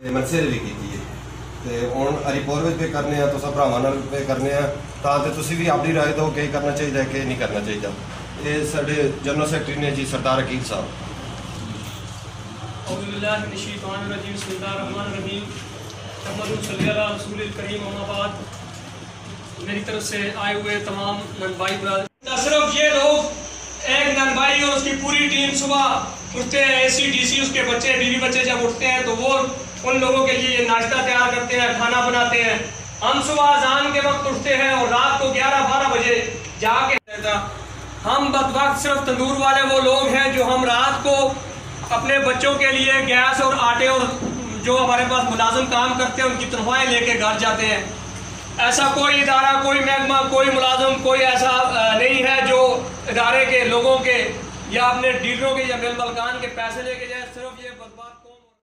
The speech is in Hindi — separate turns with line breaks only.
ਤੇ ਮਨਸੇ ਵੀ ਕੀਤੀ ਹੈ ਤੇ ਹੁਣ ਹਰੀਪੁਰ ਵਿੱਚ ਵੀ ਕਰਨੇ ਆ ਤੁਸੀਂ ਭਰਾਵਾਂ ਨਾਲ ਵੀ ਕਰਨੇ ਆ ਤਾਂ ਤੇ ਤੁਸੀਂ ਵੀ ਆਪਣੀ ਰਾਏ ਦਿਓ ਕਿ ਕਰਨਾ ਚਾਹੀਦਾ ਕਿ ਨਹੀਂ ਕਰਨਾ ਚਾਹੀਦਾ ਇਹ ਸਾਡੇ ਜਨਰਲ ਸੈਕਟਰੀ ਨੇ ਜੀ ਸਰਦਾਰ ਅਕੀਲ ਸਾਹਿਬ
अज़बिल्लाशैतानरजीम बसमीम रसूल करीम अमाबाद मेरी तरफ से आए हुए तमाम ननबाई ब्रदर सिर्फ ये लोग एक ननबाई और उसकी पूरी टीम सुबह उठते हैं एसी डीसी उसके बच्चे, बीवी बच्चे जब उठते हैं तो वो उन लोगों के लिए नाश्ता तैयार करते हैं, खाना बनाते हैं। हम सुबह अजान के वक्त उठते हैं और रात को 11-12 बजे जाके हम वक्त वक्त सिर्फ़ तंदूर वाले वो लोग हैं जो हम रात को अपने बच्चों के लिए गैस और आटे और जो हमारे पास मुलाजिम काम करते हैं, उनकी तनख्वाहें लेके घर जाते हैं। ऐसा कोई इदारा, कोई महकमा, कोई मुलाजम, कोई ऐसा नहीं है जो इदारे के लोगों के या अपने डीलरों के या मिल मलकान के पैसे लेके जाए सिर्फ़ ये बर्बाद